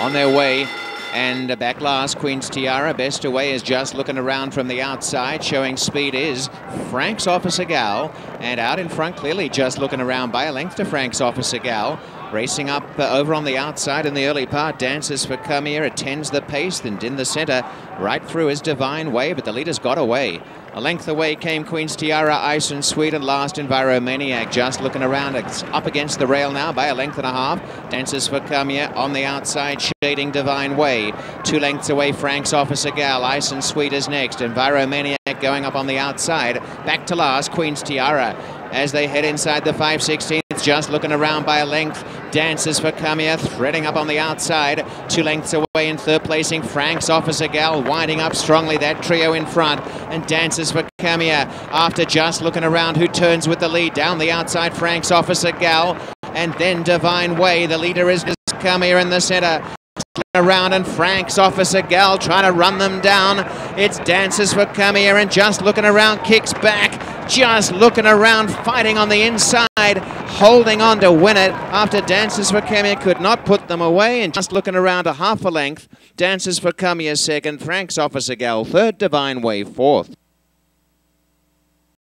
on their way. And back last, Queen's Tiara. Best away is just looking around from the outside. Showing speed is Frank's Officer Gal. And out in front, clearly just looking around by a length to Frank's Officer Gal. Racing up uh, over on the outside in the early part. Dances for Camille attends the pace. And in the centre, right through is Divine Way, but the leader's got away. A length away came Queen's Tiara, Ice and Sweet, and last Enviromaniac just looking around. It's up against the rail now by a length and a half. Dances for Camille on the outside, shading Divine Way. Two lengths away, Frank's Officer Gal. Ice and Sweet is next. Enviromaniac going up on the outside. Back to last, Queen's Tiara as they head inside the 516th, just looking around by a length. Dances for Camilla, threading up on the outside. Two lengths away in third placing. Frank's Officer Gal winding up strongly. That trio in front. And Dances for Camilla after just looking around who turns with the lead. Down the outside, Frank's Officer Gal. And then Divine Way. The leader is Camilla in the centre around and Frank's officer Gal trying to run them down. It's Dances for Camilla and just looking around, kicks back, just looking around, fighting on the inside, holding on to win it after Dances for Camilla could not put them away and just looking around a half a length. Dances for Camilla second, Frank's officer Gal third, Divine Way fourth.